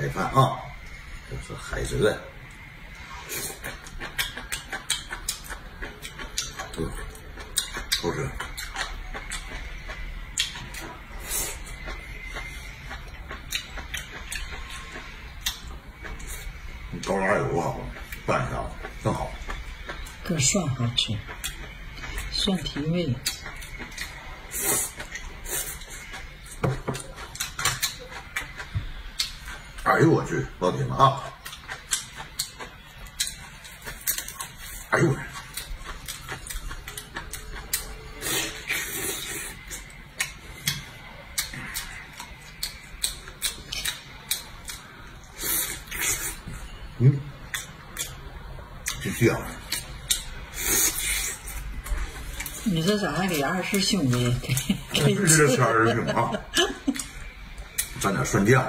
开饭啊！这是海蜇，嗯，好吃。你高辣油啊，拌一下更好。更蒜好吃，蒜提味。哎呦我去，老铁们啊！哎呦我！嗯，继续啊！你这咋还给二师兄给给这是二师兄啊！蘸点蒜酱。